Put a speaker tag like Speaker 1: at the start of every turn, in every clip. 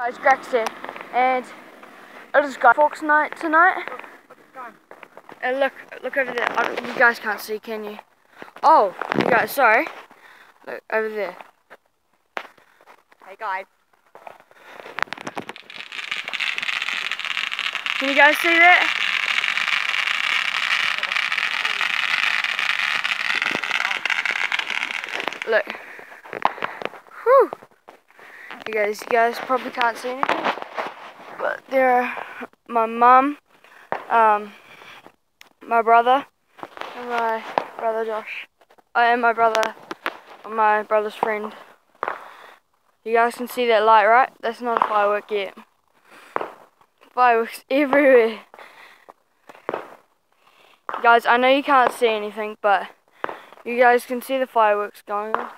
Speaker 1: Guys, Grax here, and it is Fawkes night tonight. And look, look over there. You guys can't see, can you? Oh, you guys, sorry. Look over there.
Speaker 2: Hey guys.
Speaker 1: Can you guys see that? Look. Whew. You guys, you guys probably can't see anything, but there are my mum, um, my brother, and my brother Josh. I am my brother, my brother's friend. You guys can see that light, right? That's not a firework yet. Fireworks everywhere. Guys, I know you can't see anything, but you guys can see the fireworks going on.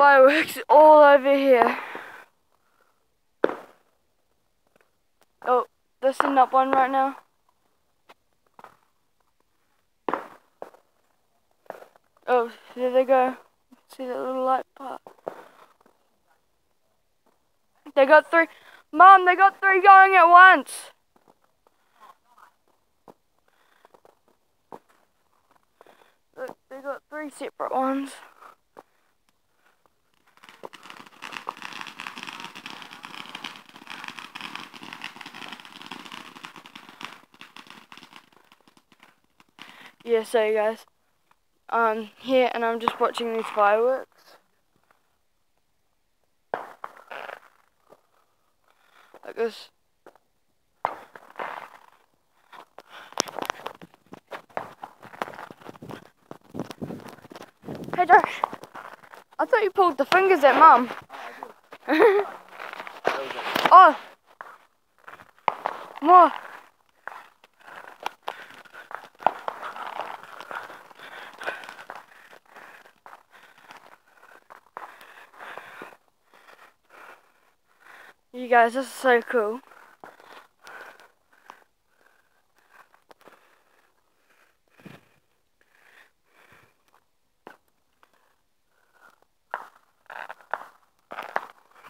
Speaker 1: Fireworks all over here. Oh, setting up one right now. Oh, there they go. See that little light part? They got three. Mom, they got three going at once. Look, they got three separate ones. Yeah, so guys, um, here and I'm just watching these fireworks. Like this. Hey Josh, I thought you pulled the fingers at mum. oh, more. You guys, this is so cool.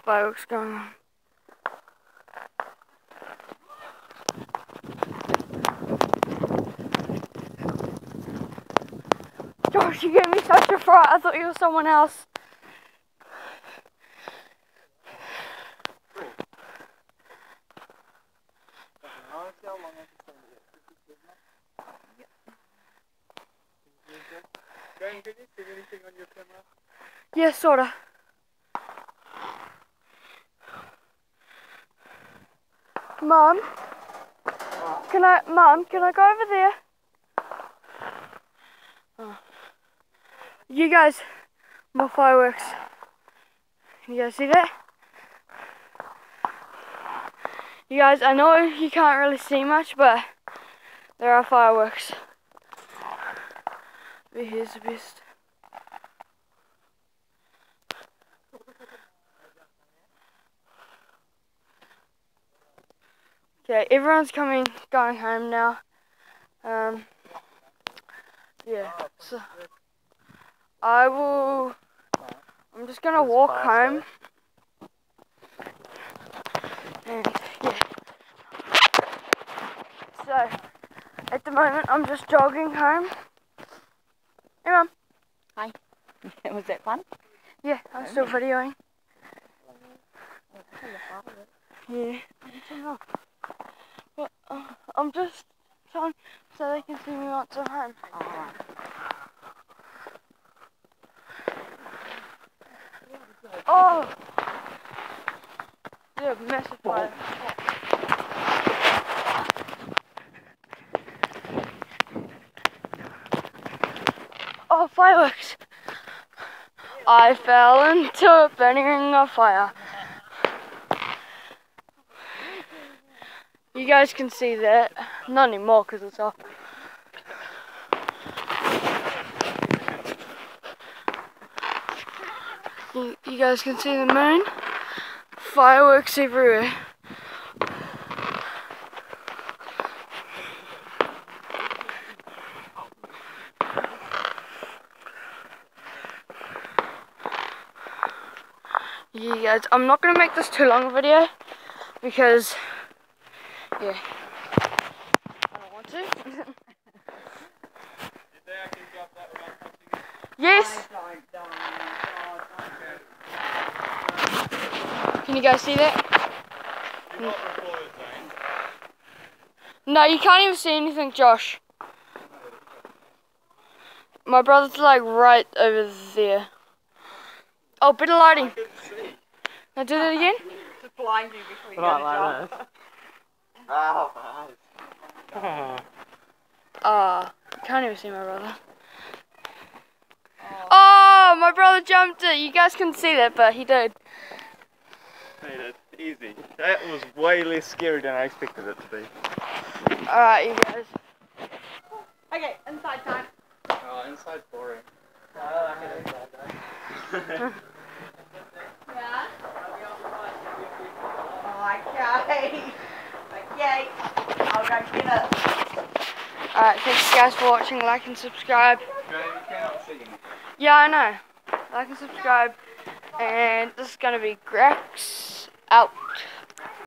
Speaker 1: Fireworks going on. Josh, you gave me such a fright. I thought you were someone else.
Speaker 3: Ben, can you see anything on your camera?
Speaker 1: Yeah, sorta. Mum, can I, Mum, can I go over there? You guys, more fireworks. You guys see that? You guys, I know you can't really see much, but there are fireworks. But here's the best. Okay, everyone's coming, going home now. Um, yeah, so I will. I'm just gonna walk home. And yeah. So, at the moment, I'm just jogging home. Hey, mum. Hi.
Speaker 2: was that fun?
Speaker 1: Yeah, I'm still videoing. Yeah. But, uh, I'm just trying so they can see me once I'm home. Oh! Yeah, massive fire. Oh, fireworks! I fell into a burning ring of fire. You guys can see that. Not anymore because it's off. You, you guys can see the moon. Fireworks everywhere. You guys, I'm not gonna make this too long a video because, yeah, I don't want to.
Speaker 3: You think I can that without touching it?
Speaker 1: yes. Can you guys see that?
Speaker 3: You're not recorded, Zane.
Speaker 1: No, you can't even see anything, Josh. My brother's like right over there. Oh, bit of lighting.
Speaker 3: couldn't.
Speaker 1: Now do that again.
Speaker 2: To blind you before you
Speaker 4: Right
Speaker 2: go to
Speaker 4: like
Speaker 2: jump.
Speaker 4: Oh,
Speaker 1: Ah, you can't even see my brother.
Speaker 2: Oh.
Speaker 1: Oh, my brother jumped it. You guys couldn't see that, but he did.
Speaker 3: Made it easy. That was way less scary than I expected it to be.
Speaker 1: Alright, you guys.
Speaker 2: Okay, inside time.
Speaker 3: Oh, inside boring.
Speaker 2: Yeah. Okay. Okay. I'll go get it.
Speaker 1: Alright, thanks guys for watching. Like and subscribe.
Speaker 3: Jane, you cannot see me.
Speaker 1: Yeah, I know. Like and subscribe. And this is gonna be Grax out.